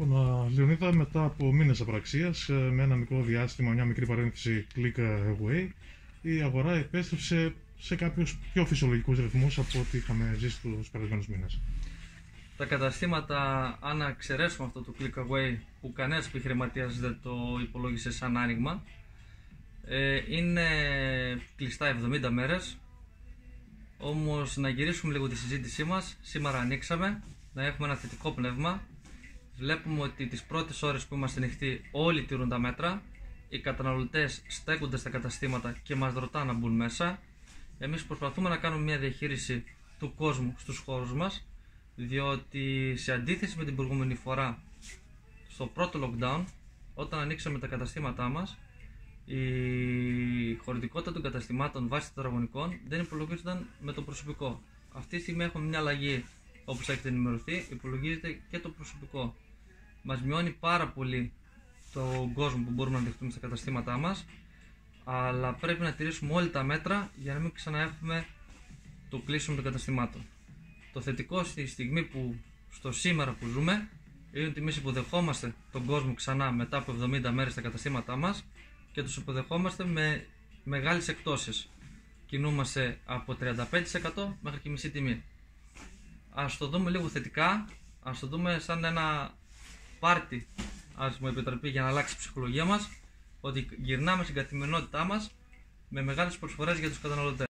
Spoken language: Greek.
Λοιπόν, Λεωνίδα, μετά από μήνες απραξίας, ε, με ένα μικρό διάστημα, μια μικρή παρένθεση click away, η αγορά επέστρεψε σε κάποιους πιο φυσιολογικούς ρυθμούς από ό,τι είχαμε ζήσει τους περασμένους μήνες. Τα καταστήματα, αν εξαιρέσουμε αυτό το click away που κανένας επιχειρηματίας δεν το υπολόγισε σαν άνοιγμα, ε, είναι κλειστά 70 μέρες. Όμως να γυρίσουμε λίγο τη συζήτησή μας. Σήμερα ανοίξαμε, να έχουμε ένα θετικό πνεύμα βλέπουμε ότι τις πρώτες ώρες που είμαστε ανοιχτοί όλοι τηρούν τα μέτρα. Οι καταναλωτές στέκονται στα καταστήματα και μας ρωτάνε να μπουν μέσα. Εμείς προσπαθούμε να κάνουμε μια διαχείριση του κόσμου στους χώρους μας, διότι σε αντίθεση με την προηγούμενη φορά, στο πρώτο lockdown, όταν ανοίξαμε τα καταστήματά μας, η χωρητικότητα των καταστημάτων βάσει τετραγωνικών δεν υπολογίζονταν με το προσωπικό. Αυτή τη στιγμή έχουμε μια αλλαγή όπως έχετε ενημερωθεί, υπολογίζεται και το προσωπικό. Μας μειώνει πάρα πολύ τον κόσμο που μπορούμε να δεχτούμε στα καταστήματά μας, αλλά πρέπει να τηρήσουμε όλα τα μέτρα για να μην ξαναέχουμε το κλείσιμο των καταστημάτων. Το θετικό στη στιγμή που στο σήμερα που ζούμε είναι ότι εμείς υποδεχόμαστε τον κόσμο ξανά μετά από 70 μέρες στα καταστήματά μας και τους υποδεχόμαστε με μεγάλες εκτόσεις. Κινούμαστε από 35% μέχρι και μισή τιμή ας το δούμε λίγο θετικά, ας το δούμε σαν ένα πάρτι, ας μου επιτραπεί για να αλλάξει η ψυχολογία μας, ότι γυρνάμε στην καθημερινότητά μας με μεγάλες προσφορές για τους καταναλωτές.